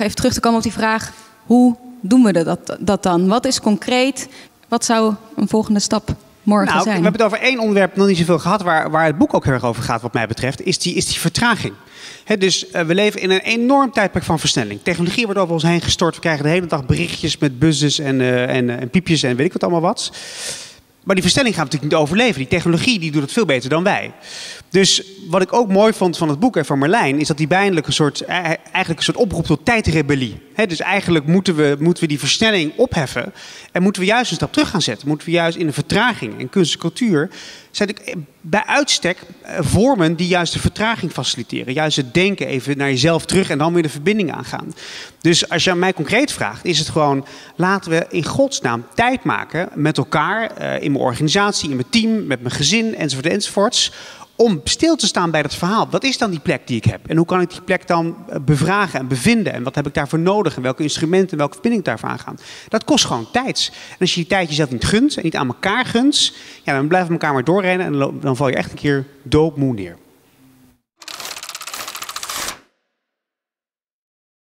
nog even terug te komen op die vraag: hoe doen we dat, dat dan? Wat is concreet? Wat zou een volgende stap morgen nou, zijn? We hebben het over één onderwerp nog niet zoveel gehad, waar, waar het boek ook heel erg over gaat, wat mij betreft, is die, is die vertraging. dus uh, we leven in een enorm tijdperk van versnelling. Technologie wordt over ons heen gestort. We krijgen de hele dag berichtjes met buzzes en, uh, en, uh, en piepjes en weet ik wat allemaal wat. Maar die versnelling gaan we natuurlijk niet overleven. Die technologie die doet het veel beter dan wij. Dus wat ik ook mooi vond van het boek en van Marlijn... is dat hij bijna een soort, eigenlijk een soort oproep tot tijdrebellie. Dus eigenlijk moeten we, moeten we die versnelling opheffen... en moeten we juist een stap terug gaan zetten. Moeten we juist in de vertraging en kunst en cultuur... zijn bij uitstek eh, vormen die juist de vertraging faciliteren. Juist het denken even naar jezelf terug en dan weer de verbinding aangaan. Dus als je aan mij concreet vraagt, is het gewoon... laten we in godsnaam tijd maken met elkaar... in organisatie, in mijn team, met mijn gezin enzovoort enzovoorts om stil te staan bij dat verhaal. Wat is dan die plek die ik heb? En hoe kan ik die plek dan bevragen en bevinden? En wat heb ik daarvoor nodig? En welke instrumenten en welke verbinding daarvoor aangaan? Dat kost gewoon tijd. En als je die tijd jezelf niet gunt en niet aan elkaar gunt... Ja, dan blijven we elkaar maar doorrennen... en dan val je echt een keer doodmoe neer.